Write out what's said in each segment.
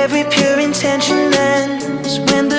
every pure intention ends when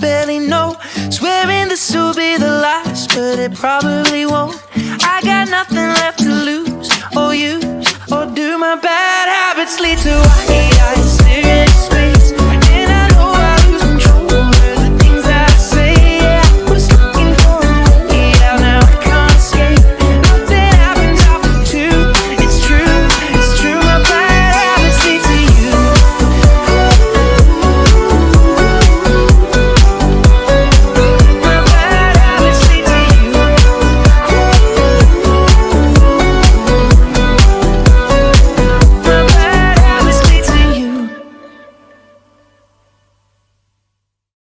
barely know. Swearing this will be the last, but it probably won't. I got nothing left to lose, or use, or do. My bad habits lead to